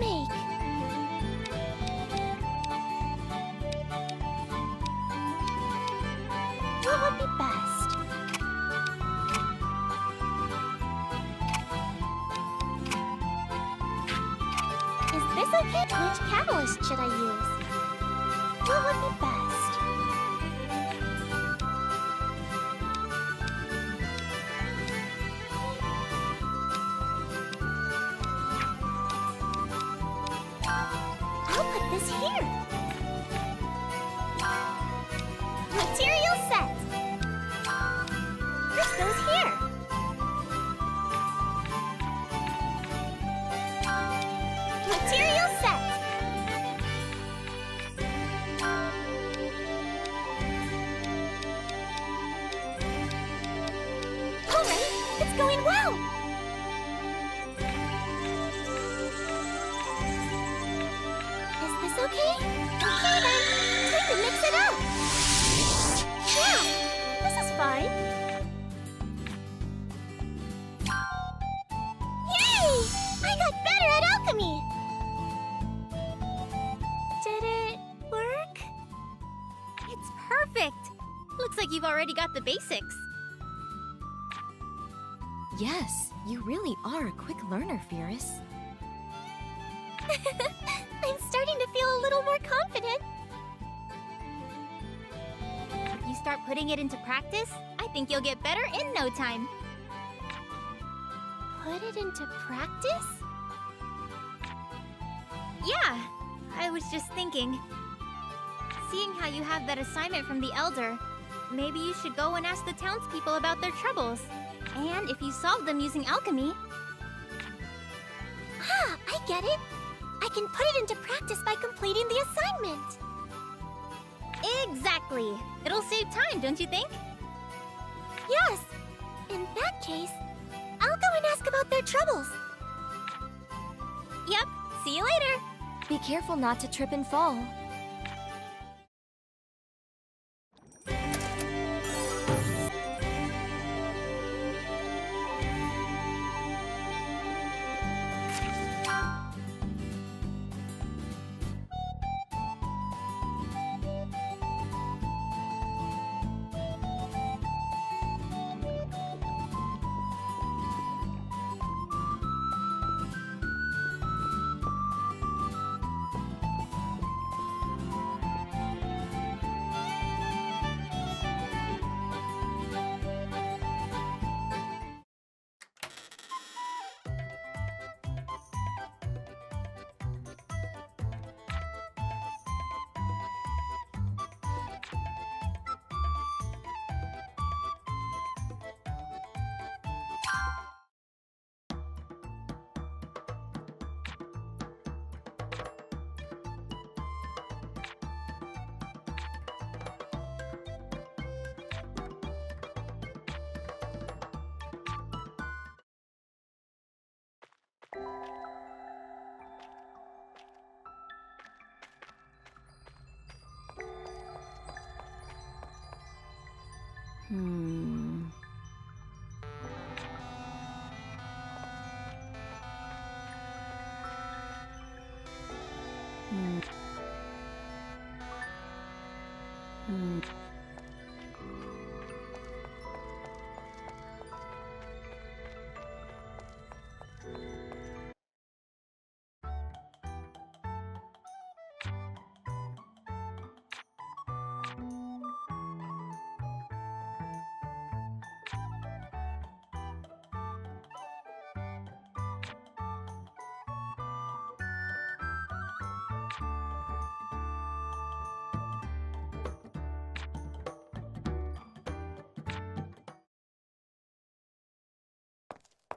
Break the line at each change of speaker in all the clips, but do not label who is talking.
make? I got better at alchemy. Did it work?
It's perfect! Looks like you've already got the basics.
Yes, you really are a quick learner, Firis.
I'm starting to feel a little more confident.
If you start putting it into practice, I think you'll get better in no time.
Put it into practice?
Yeah, I was just thinking. Seeing how you have that assignment from the Elder, maybe you should go and ask the townspeople about their troubles. And if you solve them using alchemy,
Ah, I get it. I can put it into practice by completing the assignment.
exactly! It'll save time, don't you think?
Yes. In that case, I'll go and ask about their troubles.
Yep, see you later!
Be careful not to trip and fall. Hmm.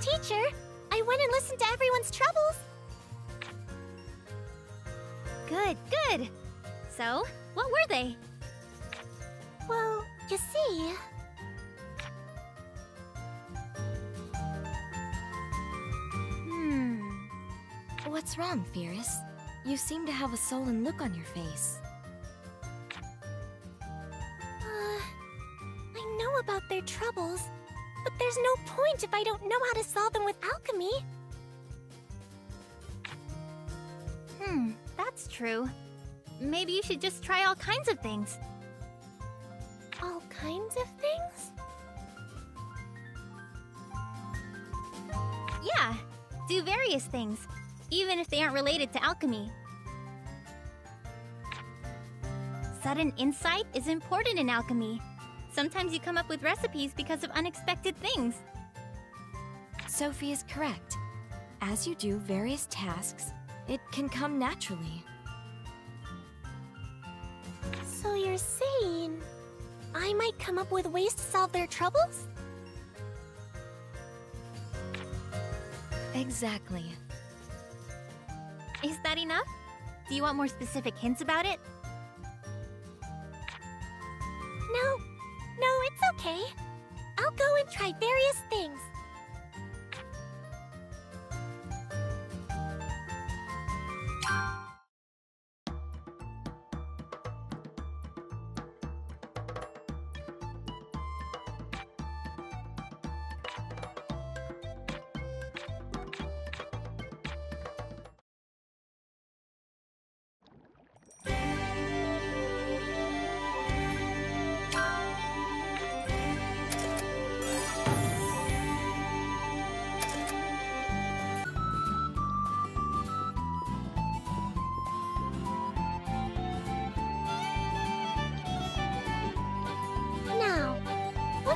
Teacher, I went and listened to everyone's troubles.
Good, good. So, what were they?
Well, you see...
Hmm.
What's wrong, Firis? You seem to have a sullen look on your face.
Uh, I know about their troubles, but there's no point if I don't know how to solve them with alchemy.
Hmm, that's true. Maybe you should just try all kinds of things.
All kinds of things?
Yeah, do various things, even if they aren't related to alchemy. Sudden insight is important in alchemy. Sometimes you come up with recipes because of unexpected things.
Sophie is correct. As you do various tasks, it can come naturally.
So you're saying I might come up with ways to solve their troubles?
Exactly.
Is that enough? Do you want more specific hints about it?
No, no, it's okay. I'll go and try various things.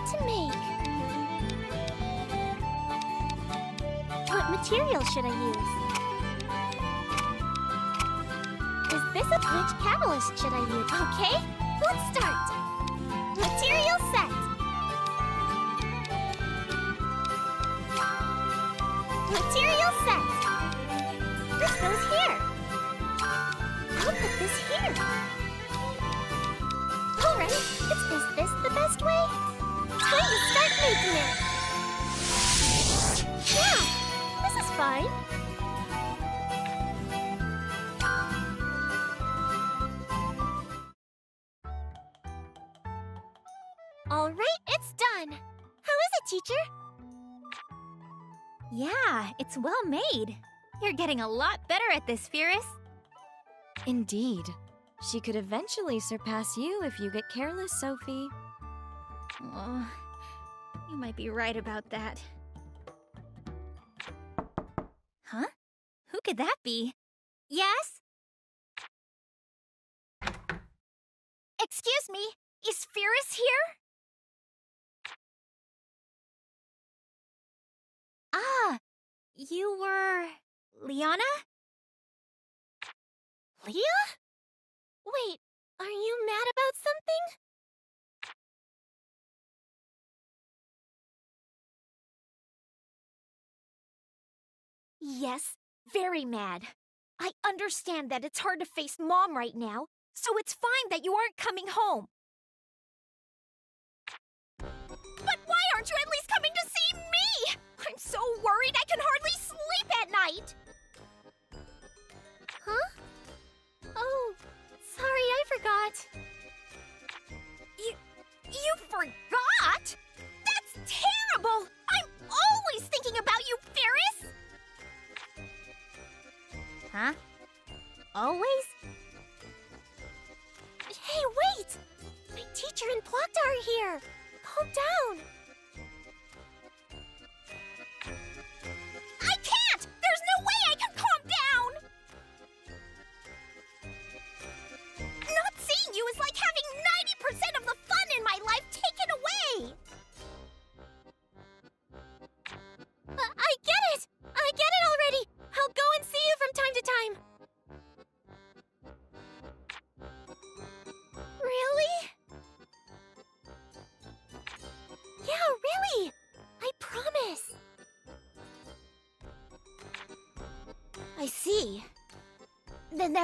To make? What material should I use? Is this a which catalyst should I use? Okay, let's start. Material set. Material set. This goes here. I'll put this here. Alright, is this the best way? Time to start making it! Yeah, this is fine. Alright, it's done! How is it, teacher?
Yeah, it's well made. You're getting a lot better at this, Firis.
Indeed. She could eventually surpass you if you get careless, Sophie.
Oh, you might be right about that. Huh? Who could that be? Yes?
Excuse me, is Firis here?
Ah, you were. Liana?
Leah? Wait, are you mad about something?
Yes, very mad. I understand that it's hard to face Mom right now, so it's fine that you aren't coming home. But why aren't you at least coming to see me? I'm so worried I can hardly sleep at night.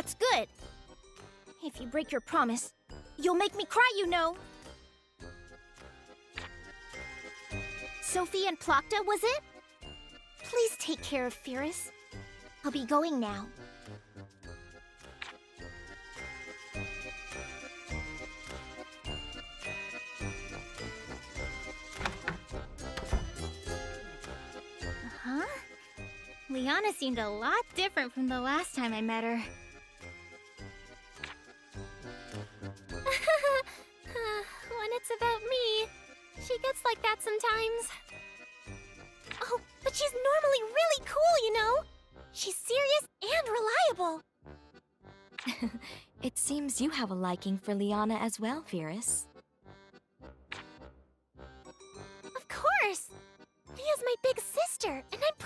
That's good. If you break your promise, you'll make me cry, you know. Sophie and Plachta, was it? Please take care of Firis. I'll be going now.
Huh? Liana seemed a lot different from the last time I met her.
It seems you have a liking for Liana as well, Firis.
Of course! Mia's my big sister, and I'm